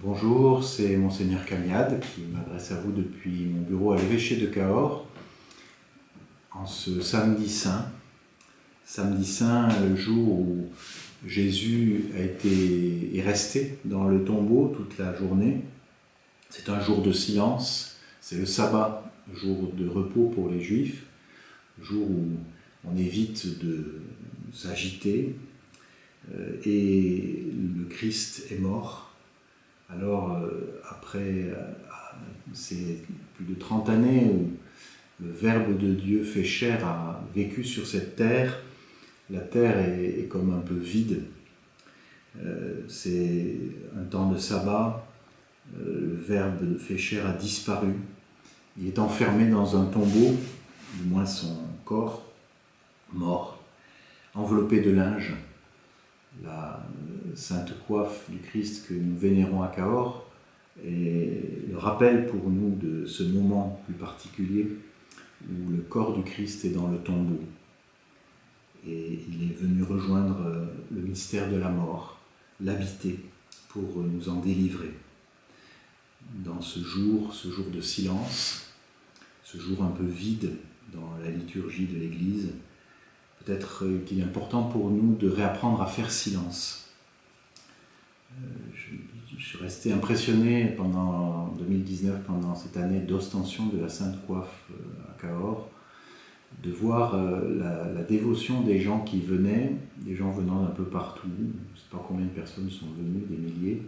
Bonjour, c'est Monseigneur Camiade qui m'adresse à vous depuis mon bureau à l'évêché de Cahors en ce samedi saint. Samedi saint, le jour où Jésus a été, est resté dans le tombeau toute la journée. C'est un jour de silence, c'est le sabbat, jour de repos pour les juifs, jour où on évite de s'agiter. Euh, et le Christ est mort après euh, ces plus de 30 années où le Verbe de Dieu fait chair a vécu sur cette terre, la terre est, comme un peu vide. Euh, c'est un temps de sabbat, le Verbe fait chair a disparu. Il est enfermé dans un tombeau, du moins son corps, mort, enveloppé de linge la sainte coiffe du Christ que nous vénérons à Cahors est le rappel pour nous de ce moment plus particulier où le corps du Christ est dans le tombeau. Et il est venu rejoindre le mystère de la mort, l'habiter pour nous en délivrer. Dans ce jour, ce jour de silence, ce jour un peu vide dans la liturgie de l'Église, peut-être euh, qu'il est important pour nous de réapprendre à faire silence. Euh, je, suis resté impressionné pendant 2019, pendant cette année d'ostension de la Sainte Coiffe euh, à Cahors, de voir la, dévotion des gens qui venaient, des gens venant d'un peu partout, je ne sais pas combien de personnes sont venues, des milliers.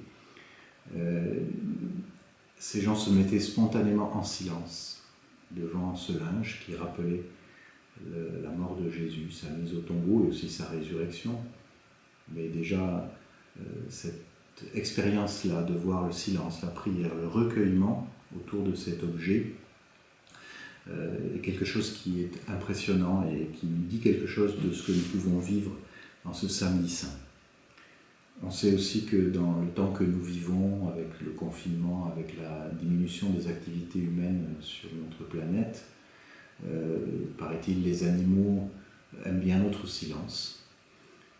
ces gens se mettaient spontanément en silence devant ce linge qui rappelait la mort de Jésus, sa mise au tombeau et aussi sa résurrection. Mais déjà, euh, cette expérience-là de voir le silence, la prière, le recueillement autour de cet objet, euh, est quelque chose qui est impressionnant et qui nous dit quelque chose de ce que nous pouvons vivre dans ce samedi saint. On sait aussi que dans le temps que nous vivons, avec le confinement, avec la diminution des activités humaines sur notre planète, euh, paraît-il, les animaux aiment bien notre silence.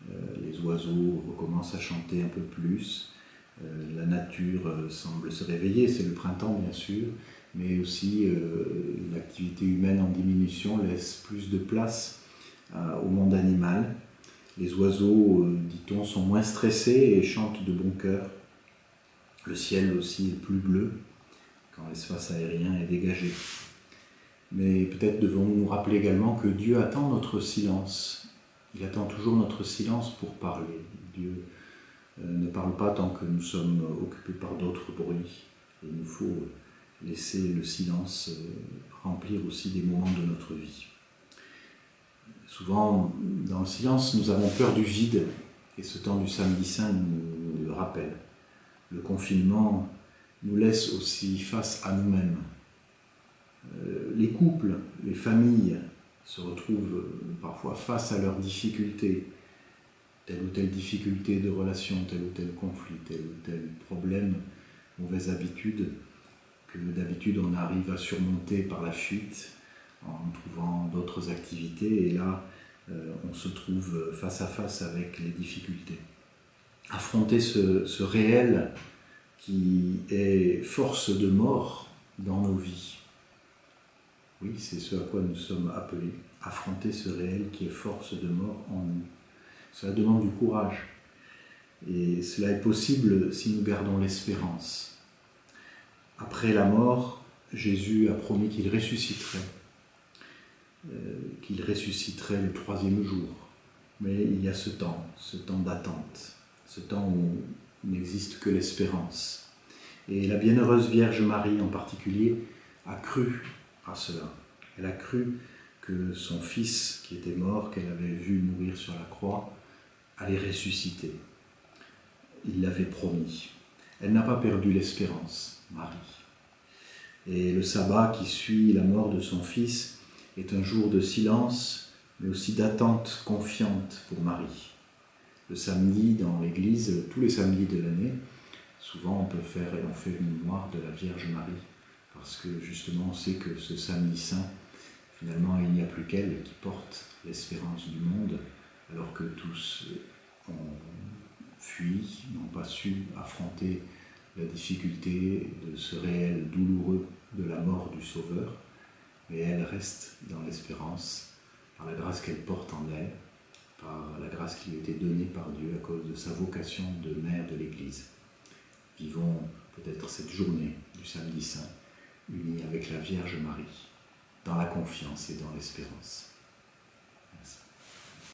Euh, les oiseaux recommencent à chanter un peu plus. Euh, la nature semble se réveiller, c'est le printemps bien sûr, mais aussi l'activité humaine en diminution laisse plus de place au monde animal. Les oiseaux, dit-on, sont moins stressés et chantent de bon cœur. Le ciel aussi est plus bleu quand l'espace aérien est dégagé. Mais peut-être devons-nous nous rappeler également que Dieu attend notre silence. Il attend toujours notre silence pour parler. Dieu euh, ne parle pas tant que nous sommes occupés par d'autres bruits. il nous faut laisser le silence euh, remplir aussi des moments de notre vie. Souvent, dans le silence, nous avons peur du vide, et ce temps du samedi saint nous le rappelle. Le confinement nous laisse aussi face à nous-mêmes, euh, les couples, les familles se retrouvent parfois face à leurs difficultés, telle ou telle difficulté de relation, tel ou tel conflit, tel ou tel problème, mauvaise habitude, que d'habitude on arrive à surmonter par la fuite en trouvant d'autres activités, et là euh, on se trouve face à face avec les difficultés. Affronter ce, ce réel qui est force de mort dans nos vies oui, c'est ce à quoi nous sommes appelés, affronter ce réel qui est force de mort en nous. Cela demande du courage. Et cela est possible si nous gardons l'espérance. Après la mort, Jésus a promis qu'il ressusciterait, euh, qu'il ressusciterait le troisième jour. Mais il y a ce temps, ce temps d'attente, ce temps où n'existe que l'espérance. Et la bienheureuse Vierge Marie en particulier a cru à cela. Elle a cru son fils, qui était mort, qu'elle avait vu mourir sur la croix, allait ressusciter. Il l'avait promis. Elle n'a pas perdu l'espérance, Marie. Et le sabbat qui suit la mort de son fils est un jour de silence, mais aussi d'attente confiante pour Marie. Le samedi, dans l'église, tous les samedis de l'année, souvent on peut faire et on fait une mémoire de la Vierge Marie parce que justement on sait que ce samedi saint, finalement il n'y a plus qu'elle qui porte l'espérance du monde, alors que tous ont fui, n'ont pas su affronter la difficulté de ce réel douloureux de la mort du Sauveur, mais elle reste dans l'espérance par la grâce qu'elle porte en elle, par la grâce qui lui été donnée par Dieu à cause de sa vocation de mère de l'Église. Vivons peut-être cette journée du samedi saint unie avec la Vierge Marie, dans la confiance et dans l'espérance.